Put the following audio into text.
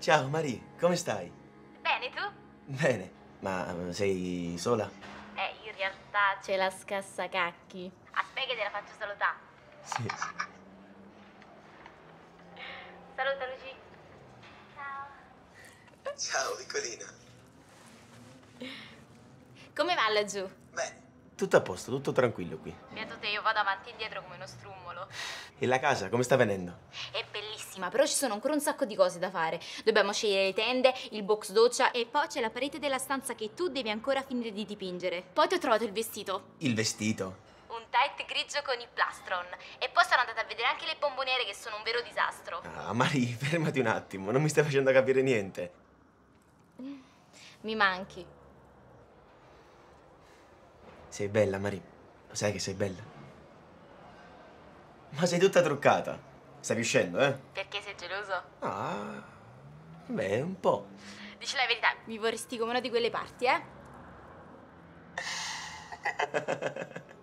Ciao Marie, come stai? Bene, tu? Bene, ma eh, sei sola? Eh, in realtà c'è la scassacacchi. Aspetta che te la faccio salutare. Sì. Saluta Luci. Ciao. Ciao piccolina. Come va laggiù? Bene. Tutto a posto, tutto tranquillo qui. Beato te, io vado avanti e indietro come uno strummolo. E la casa, come sta venendo? È bellissima, però ci sono ancora un sacco di cose da fare. Dobbiamo scegliere le tende, il box doccia e poi c'è la parete della stanza che tu devi ancora finire di dipingere. Poi ti ho trovato il vestito. Il vestito. Un tight grigio con i plastron. E poi sono andata a vedere anche le bomboniere che sono un vero disastro. Ah, Marie, fermati un attimo, non mi stai facendo capire niente. Mi manchi. Sei bella, Marie. Lo sai che sei bella. Ma sei tutta truccata. Stai riuscendo, eh? Perché sei geloso? Ah, beh, un po'. Dici la verità, mi vorresti come una di quelle parti, eh?